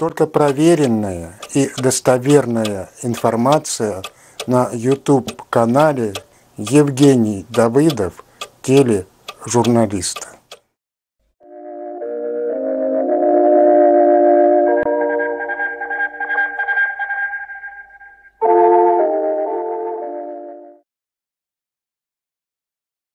Только проверенная и достоверная информация на YouTube-канале Евгений Давыдов, тележурналиста.